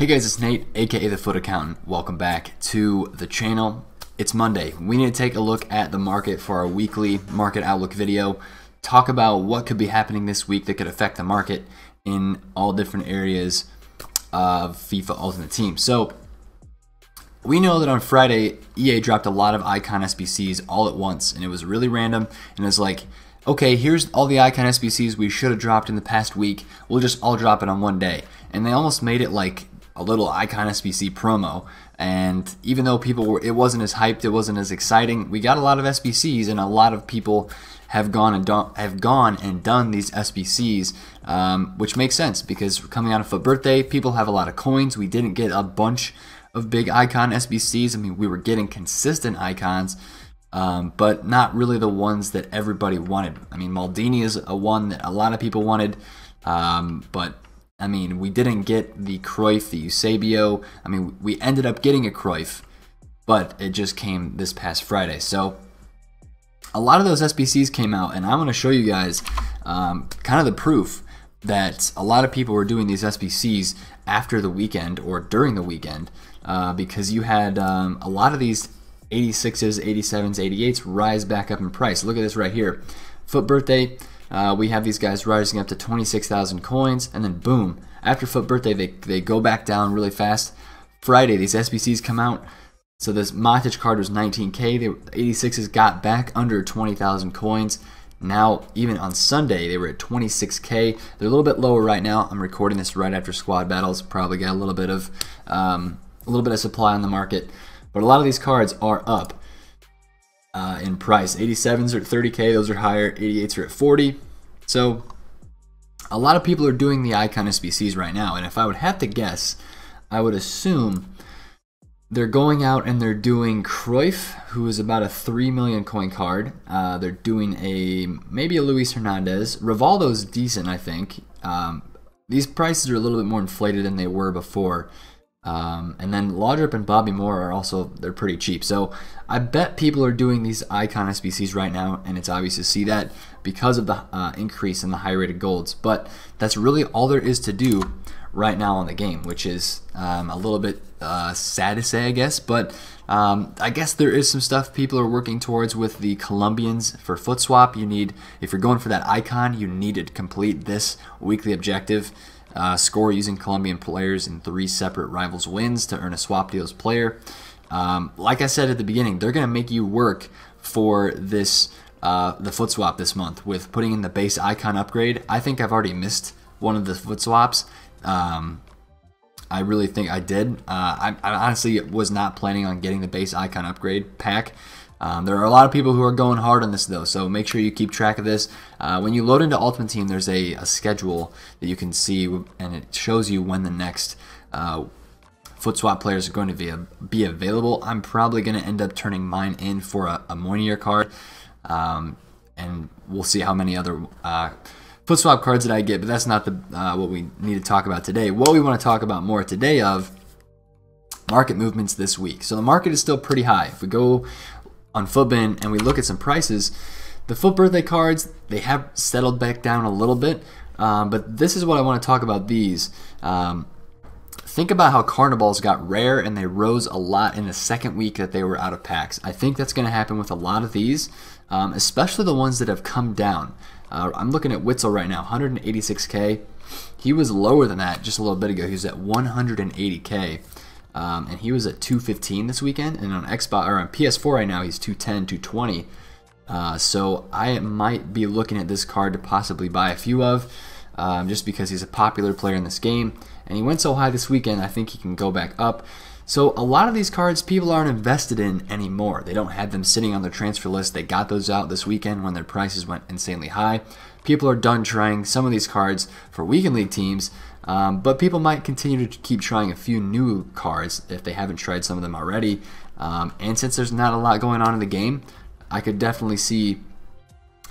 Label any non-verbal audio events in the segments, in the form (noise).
Hey guys, it's Nate, aka The FUT Accountant. Welcome back to the channel. It's Monday. We need to take a look at the market for our weekly market outlook video. Talk about what could be happening this week that could affect the market in all different areas of FIFA Ultimate Team. So, we know that on Friday, EA dropped a lot of Icon SBCs all at once, and it was really random, and it's like, okay, here's all the Icon SBCs we should have dropped in the past week. We'll just all drop it on one day. And they almost made it like a little Icon SBC promo. And even though people were, it wasn't as hyped, it wasn't as exciting. We got a lot of SBCs, and a lot of people have gone and done, have gone and done these SBCs, um, which makes sense because coming out of FUT Birthday, people have a lot of coins. We didn't get a bunch of big icon SBCs. I mean, we were getting consistent icons, um, but not really the ones that everybody wanted. I mean, Maldini is a one that a lot of people wanted, um, but I mean, we didn't get the Cruyff, the Eusebio. I mean, we ended up getting a Cruyff, but it just came this past Friday. So a lot of those SBCs came out, and I'm going to show you guys um, kind of the proof that a lot of people were doing these SBCs after the weekend or during the weekend uh, because you had um, a lot of these 86s, 87s, 88s rise back up in price. Look at this right here. FUT Birthday uh, we have these guys rising up to 26,000 coins, and then boom, after FUT Birthday, they, they go back down really fast. Friday, these SBCs come out. So this Matic card was 19k. The 86s got back under 20,000 coins. Now, even on Sunday, they were at 26k. They're a little bit lower right now. I'm recording this right after squad battles. Probably got a little bit of um, a little bit of supply on the market, but a lot of these cards are up uh, in price. 87s are at 30k, those are higher. 88s are at 40. So a lot of people are doing the icon SBCs right now, and if I would have to guess, I would assume they're going out and they're doing Cruyff, who is about a 3 million coin card. Uh, they're doing a maybe a Luis Hernandez. Rivaldo's decent, I think. Um, these prices are a little bit more inflated than they were before. Um, and then Laudrup and Bobby Moore are also they're pretty cheap. So I bet people are doing these icon SBCs right now, and it's obvious to see that because of the uh, increase in the high rated golds. But that's really all there is to do right now on the game, which is um, a little bit uh, sad to say, I guess. But um, I guess there is some stuff people are working towards with the Colombians for FUT Swap. You need, if you're going for that icon, you need to complete this weekly objective. Uh, score using Colombian players in three separate rivals wins to earn a swap deals player. Um, like I said at the beginning, they're going to make you work for this uh, the FUT swap this month with putting in the base icon upgrade. I think I've already missed one of the FUT swaps. Um, I really think I did. Uh, I, I, honestly was not planning on getting the base icon upgrade pack. Um, there are a lot of people who are going hard on this though, so make sure you keep track of this. Uh, when you load into Ultimate Team, there's a, a, schedule that you can see, and it shows you when the next uh, FUT swap players are going to be, be available. I'm probably going to end up turning mine in for a, a Mounier card, um, and we'll see how many other uh, FUT swap cards that I get, but that's not the uh, what we need to talk about today. What we want to talk about more today of market movements this week. So the market is still pretty high. If we go on Futbin and we look at some prices, the FUT birthday cards, they have settled back down a little bit. Um, but this is what I want to talk about these. Um, think about how Carniballs got rare and they rose a lot in the second week that they were out of packs. I think that's going to happen with a lot of these, um, especially the ones that have come down. Uh, I'm looking at Witsel right now, 186k. He was lower than that just a little bit ago. He was at 180k. Um, and he was at 215 this weekend. And on Xbox or on PS4 right now, he's 210, 220. Uh, so I might be looking at this card to possibly buy a few of, um, just because he's a popular player in this game. And he went so high this weekend, I think he can go back up. So a lot of these cards people aren't invested in anymore. They don't have them sitting on their transfer list. They got those out this weekend when their prices went insanely high. People are done trying some of these cards for weekend league teams um, but people might continue to keep trying a few new cards if they haven't tried some of them already. Um, and since there's not a lot going on in the game, I could definitely see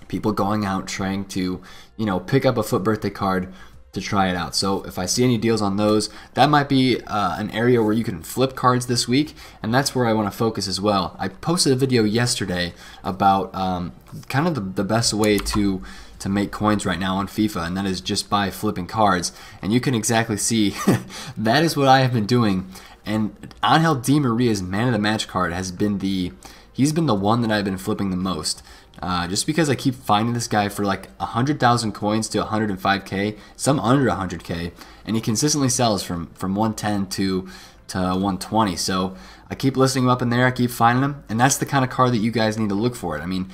people going out trying to, you know, pick up a FUT birthday card to try it out. So if I see any deals on those, that might be uh, an area where you can flip cards this week, and that's where I want to focus as well. I posted a video yesterday about um, kind of the, the best way to to make coins right now on FIFA, and that is just by flipping cards. And you can exactly see (laughs) that is what I have been doing. And Angel Di Maria's man of the match card has been the he's been the one that I've been flipping the most. Uh, just because I keep finding this guy for like 100,000 coins to 105k, some under 100k, and he consistently sells from from 110 to to 120. So I keep listing him up in there. I keep finding him, and that's the kind of card that you guys need to look for. It. I mean,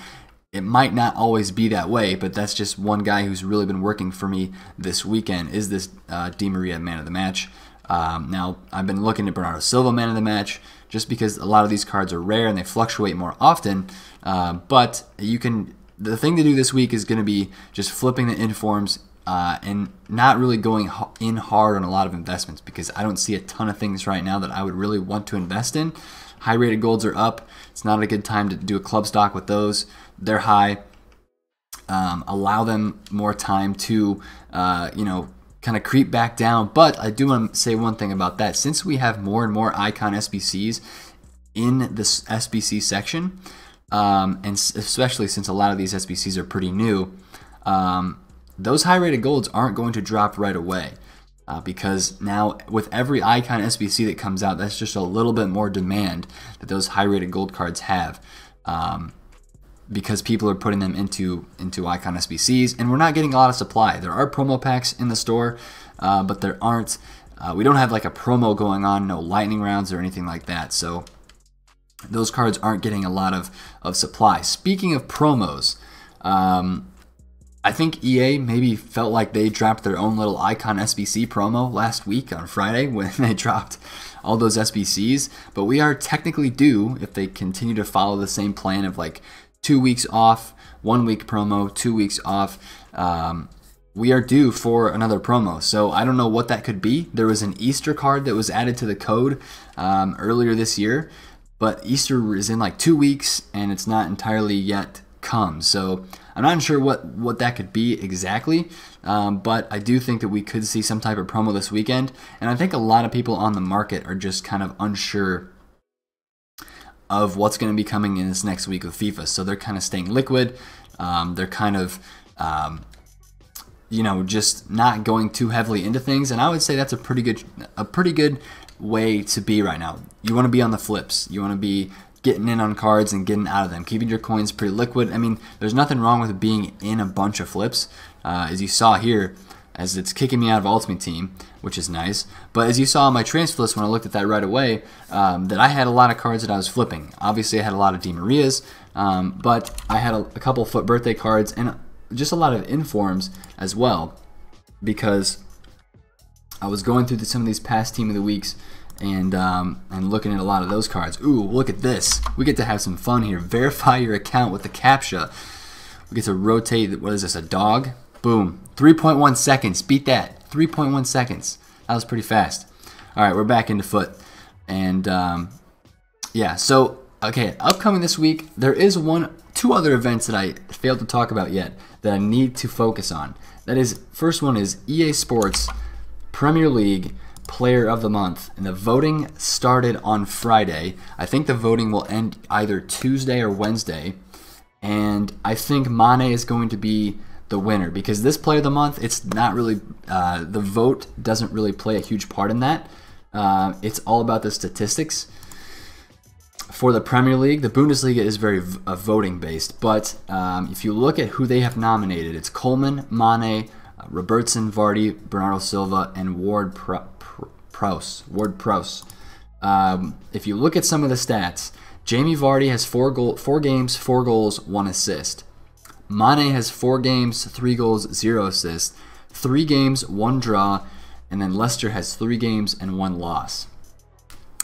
it might not always be that way, but that's just one guy who's really been working for me this weekend. Is this uh, Di Maria man of the match? Um, now I've been looking at Bernardo Silva man of the match just because a lot of these cards are rare and they fluctuate more often. Uh, but you can. The thing to do this week is going to be just flipping the informs uh, and not really going in hard on a lot of investments because I don't see a ton of things right now that I would really want to invest in. High rated golds are up. It's not a good time to do a club stock with those. They're high. Um, allow them more time to, uh, you know, kind of creep back down. But I do want to say one thing about that. Since we have more and more icon SBCs in this SBC section, um, and especially since a lot of these SBCs are pretty new, um, those high rated golds aren't going to drop right away. Uh, because now with every icon SBC that comes out, that's just a little bit more demand that those high rated gold cards have. Um, because people are putting them into into icon SBCs, and we're not getting a lot of supply. There are promo packs in the store, uh, but there aren't. Uh, we don't have like a promo going on, no lightning rounds or anything like that. So those cards aren't getting a lot of of supply. Speaking of promos. Um, I think EA maybe felt like they dropped their own little Icon SBC promo last week on Friday (laughs) when they dropped all those SBCs. But we are technically due if they continue to follow the same plan of like two weeks off, one week promo, two weeks off. Um, we are due for another promo. So I don't know what that could be. There was an Easter card that was added to the code um, earlier this year, but Easter is in like two weeks and it's not entirely yet come. So I'm not sure what, what that could be exactly, um, but I do think that we could see some type of promo this weekend. And I think a lot of people on the market are just kind of unsure of what's going to be coming in this next week with FIFA. So they're kind of staying liquid. Um, they're kind of, um, you know, just not going too heavily into things. And I would say that's a pretty good, a pretty good way to be right now. You want to be on the flips. You want to be getting in on cards and getting out of them, keeping your coins pretty liquid. I mean, there's nothing wrong with being in a bunch of flips, uh, as you saw here, as it's kicking me out of Ultimate Team, which is nice. But as you saw on my transfer list when I looked at that right away, um, that I had a lot of cards that I was flipping. Obviously, I had a lot of Di Marias, um, but I had a, a couple FUT birthday cards and just a lot of informs as well, because I was going through the, some of these past Team of the Weeks and um, and looking at a lot of those cards. Ooh, look at this. We get to have some fun here. Verify your account with the CAPTCHA. We get to rotate, what is this, a dog? Boom. 3.1 seconds. Beat that. 3.1 seconds. That was pretty fast. All right, we're back into FUT. And um, yeah, so, okay, upcoming this week, there is one, two other events that I failed to talk about yet that I need to focus on. That is, first one is EA Sports Premier League Player of the Month. And the voting started on Friday. I think the voting will end either Tuesday or Wednesday. And I think Mane is going to be the winner because this Player of the Month, it's not really, uh, the vote doesn't really play a huge part in that. Uh, it's all about the statistics. For the Premier League, the Bundesliga is very uh, voting based, but um, if you look at who they have nominated, it's Coleman, Mane, uh, Robertson, Vardy, Bernardo Silva, and Ward Prowse, Ward Prowse. Um, if you look at some of the stats, Jamie Vardy has four goal, four games, four goals, one assist. Mane has four games, three goals, zero assists. Three games, one draw, and then Leicester has three games and one loss.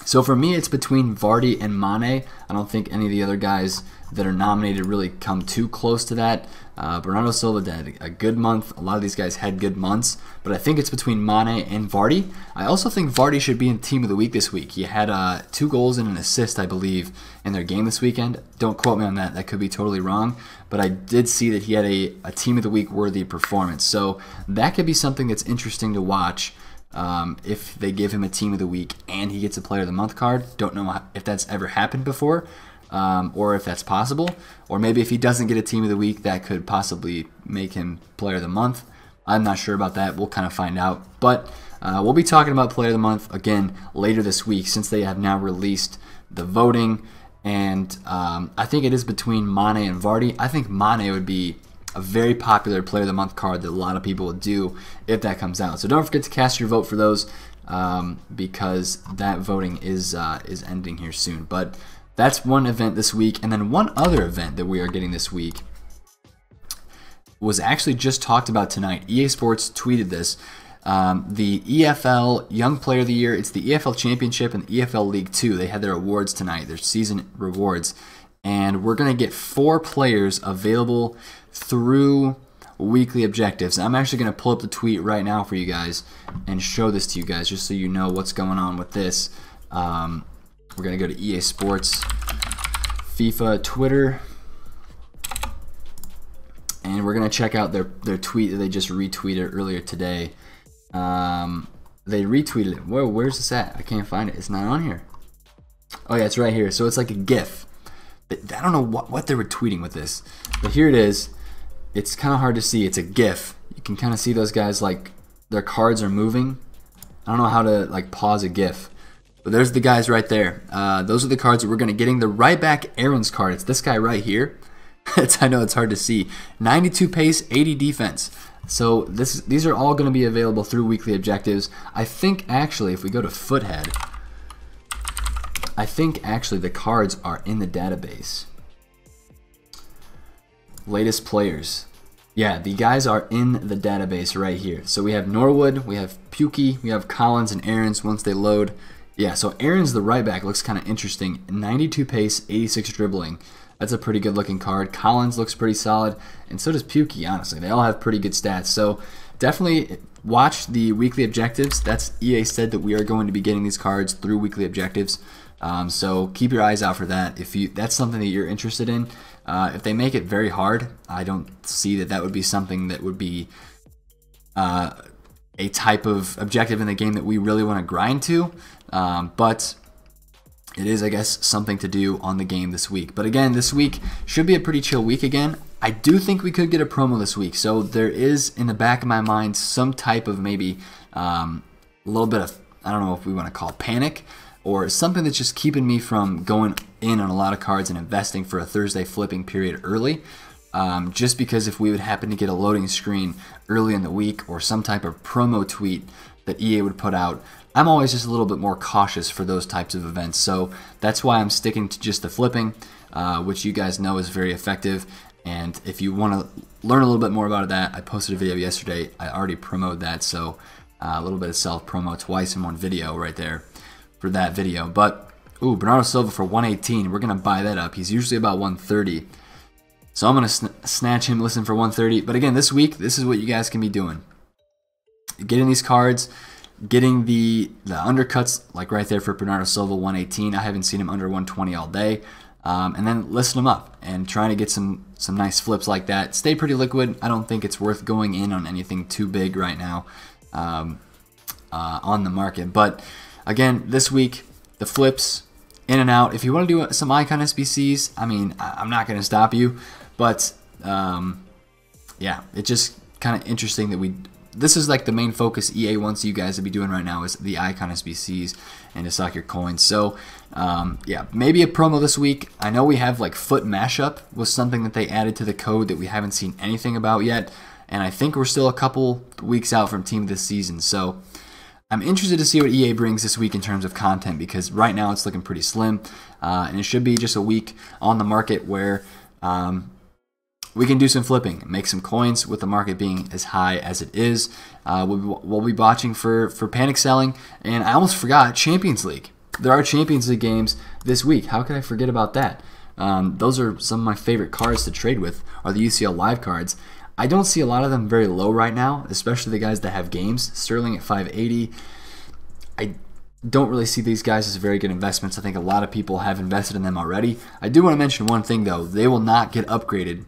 So for me, it's between Vardy and Mane. I don't think any of the other guys that are nominated really come too close to that. Uh, Bernardo Silva did a good month. A lot of these guys had good months, but I think it's between Mane and Vardy. I also think Vardy should be in Team of the Week this week. He had uh, two goals and an assist, I believe, in their game this weekend. Don't quote me on that. That could be totally wrong, but I did see that he had a, a Team of the Week worthy performance. So that could be something that's interesting to watch. Um, if they give him a team of the week and he gets a player of the month card. Don't know if that's ever happened before. um, or if that's possible. Or maybe if he doesn't get a team of the week, that could possibly make him player of the month. I'm not sure about that. We'll kind of find out. But uh, we'll be talking about player of the month again later this week since they have now released the voting. And um, I think it is between Mane and Vardy. I think Mane would be a very popular player of the month card that a lot of people will do if that comes out. So don't forget to cast your vote for those um, because that voting is uh, is ending here soon. But that's one event this week, and then one other event that we are getting this week was actually just talked about tonight. EA Sports tweeted this. Um, the EFL Young Player of the Year, it's the EFL Championship and the EFL League Two. They had their awards tonight, their season rewards, and we're going to get four players available through weekly objectives. I'm actually going to pull up the tweet right now for you guys and show this to you guys just so you know what's going on with this. Um, we're going to go to EA Sports, FIFA, Twitter, and we're going to check out their, their tweet that they just retweeted earlier today. Um, they retweeted it. Whoa, where's this at? I can't find it. It's not on here. Oh yeah, it's right here. So it's like a GIF. I don't know what, what they were tweeting with this, but here it is it's kind of hard to see. It's a GIF. You can kind of see those guys like their cards are moving. I don't know how to like pause a GIF. But there's the guys right there. Uh, those are the cards that we're going to getting. The right back Aarons card. It's this guy right here. (laughs) I know it's hard to see. 92 pace, 80 defense. So this these are all going to be available through weekly objectives. I think actually if we go to Futhead, I think actually the cards are in the database. Latest players. Yeah, the guys are in the database right here. So we have Norwood, we have Pukki, we have Collins and Aarons once they load. Yeah, so Aaron's the right back looks kind of interesting. 92 pace, 86 dribbling. That's a pretty good looking card. Collins looks pretty solid, and so does Pukki, honestly. They all have pretty good stats. So definitely watch the weekly objectives. That's EA said that we are going to be getting these cards through weekly objectives. Um, so keep your eyes out for that. If you that's something that you're interested in, uh, if they make it very hard, I don't see that that would be something that would be uh, a type of objective in the game that we really want to grind to. Um, but it is, I guess, something to do on the game this week. But again, this week should be a pretty chill week again. I do think we could get a promo this week. So there is in the back of my mind some type of maybe um, a little bit of, I don't know if we want to call panic or something that's just keeping me from going in on a lot of cards and investing for a Thursday flipping period early. Um, just because if we would happen to get a loading screen early in the week or some type of promo tweet that EA would put out, I'm always just a little bit more cautious for those types of events. So that's why I'm sticking to just the flipping, uh, which you guys know is very effective. And if you want to learn a little bit more about that, I posted a video yesterday. I already promoted that, so uh, a little bit of self promo twice in one video right there for that video. But, ooh, Bernardo Silva for 118. We're going to buy that up. He's usually about 130. So I'm going to sn snatch him, listen for 130. But again, this week, this is what you guys can be doing. Getting these cards, getting the, the undercuts, like right there for Bernardo Silva, 118. I haven't seen him under 120 all day. Um, and then listen them up and trying to get some some nice flips like that. Stay pretty liquid. I don't think it's worth going in on anything too big right now um, uh, on the market. But Again, this week, the flips, in and out. If you want to do some icon SBCs, I mean, I'm not going to stop you, but um, yeah, it's just kind of interesting that we. This is like the main focus EA wants you guys to be doing right now is the icon SBCs and to stock your coins. So um, yeah, maybe a promo this week. I know we have like FUT mashup was something that they added to the code that we haven't seen anything about yet, and I think we're still a couple weeks out from team this season. So I'm interested to see what EA brings this week in terms of content because right now it's looking pretty slim, uh, and it should be just a week on the market where um, we can do some flipping, make some coins with the market being as high as it is. Uh, we'll, be, we'll be watching for for panic selling, and I almost forgot Champions League. There are Champions League games this week. How could I forget about that? Um, those are some of my favorite cards to trade with. Are the UCL live cards. I don't see a lot of them very low right now, especially the guys that have games. Sterling at 580. I don't really see these guys as very good investments. I think a lot of people have invested in them already. I do want to mention one thing though: they will not get upgraded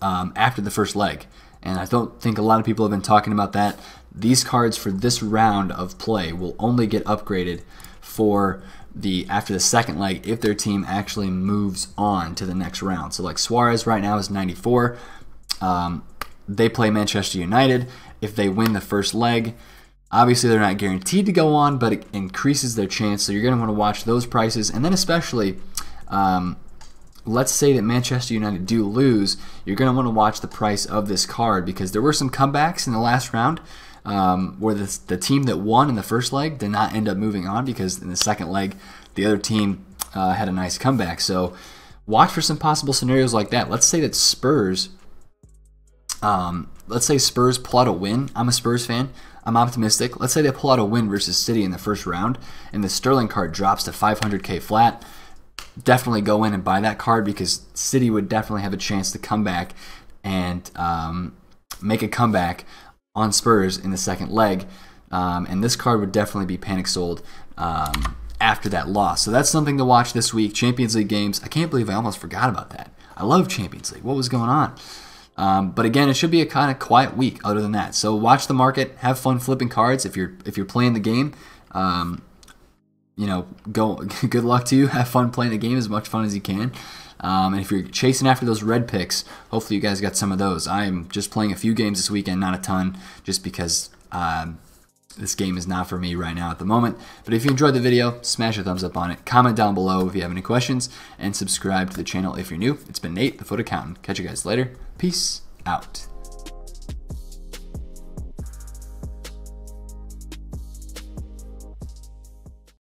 um, after the first leg, and I don't think a lot of people have been talking about that. these cards for this round of play will only get upgraded for the after the second leg if their team actually moves on to the next round. So like Suarez right now is 94. Um, they play Manchester United. If they win the first leg, obviously they're not guaranteed to go on, but it increases their chance. So you're going to want to watch those prices, and then especially. Um, let's say that Manchester United do lose, you're going to want to watch the price of this card because there were some comebacks in the last round um, where the, the team that won in the first leg did not end up moving on because in the second leg, the other team uh, had a nice comeback. So watch for some possible scenarios like that. Let's say that Spurs, um, let's say Spurs pull out a win. I'm a Spurs fan. I'm optimistic. Let's say they pull out a win versus City in the first round, and the Sterling card drops to 500k flat. Definitely go in and buy that card because City would definitely have a chance to come back and um, make a comeback on Spurs in the second leg. Um, and this card would definitely be panic sold um, after that loss. So that's something to watch this week. Champions League games. I can't believe I almost forgot about that. I love Champions League. What was going on? Um, but again, it should be a kind of quiet week. Other than that, so watch the market, have fun flipping cards. If you're if you're playing the game, um, you know, go. (laughs) Good luck to you. Have fun playing the game as much fun as you can. Um, and if you're chasing after those red picks, hopefully you guys got some of those. I'm just playing a few games this weekend, not a ton, just because um, this game is not for me right now at the moment. But if you enjoyed the video, smash a thumbs up on it. Comment down below if you have any questions, and subscribe to the channel if you're new. It's been Nate, the FUT Accountant. Catch you guys later. Peace out.